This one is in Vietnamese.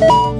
Woo!